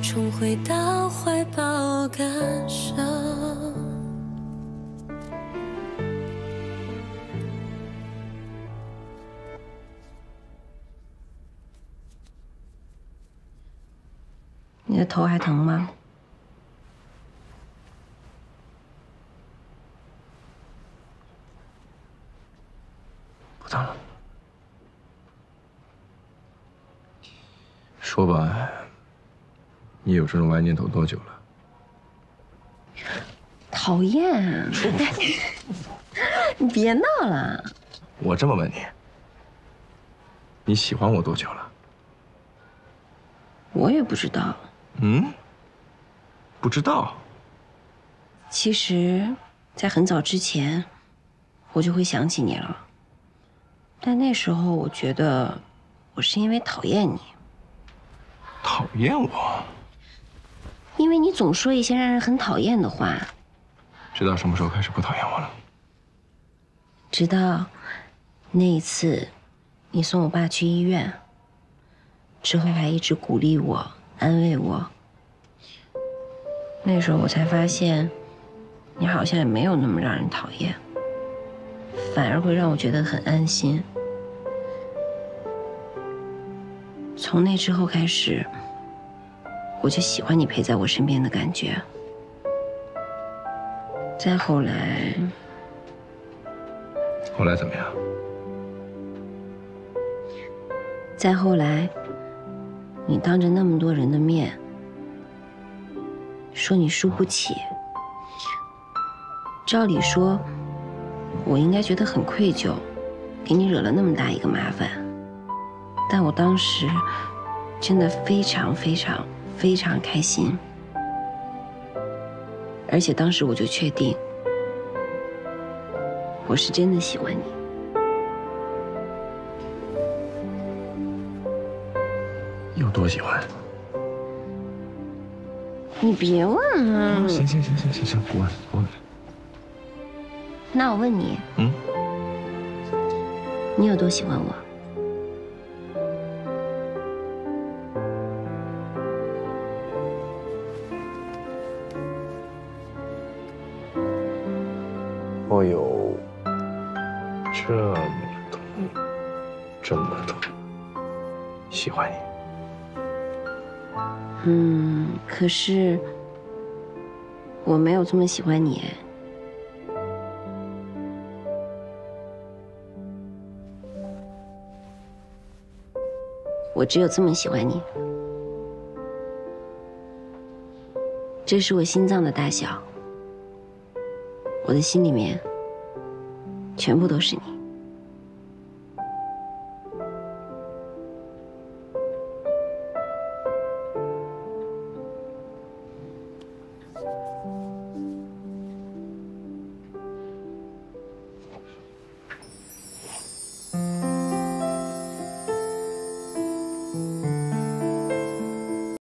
冲回到怀抱感受。你的头还疼吗？不疼了。说吧，你有这种歪念头多久了？讨厌！你别闹了。我这么问你，你喜欢我多久了？我也不知道。嗯？不知道。其实，在很早之前，我就会想起你了。但那时候，我觉得我是因为讨厌你。讨厌我？因为你总说一些让人很讨厌的话。直到什么时候开始不讨厌我了？直到那一次，你送我爸去医院，之后还一直鼓励我、安慰我。那时候我才发现，你好像也没有那么让人讨厌，反而会让我觉得很安心。从那之后开始，我就喜欢你陪在我身边的感觉。再后来，后来怎么样？再后来，你当着那么多人的面说你输不起，照理说，我应该觉得很愧疚，给你惹了那么大一个麻烦。但我当时真的非常非常非常开心。而且当时我就确定，我是真的喜欢你。有多喜欢？你别问了。行行行行行行，不问不问。那我问你，嗯，你有多喜欢我？我有这么多，这么多喜欢你。嗯，可是我没有这么喜欢你。我只有这么喜欢你。这是我心脏的大小。我的心里面，全部都是你。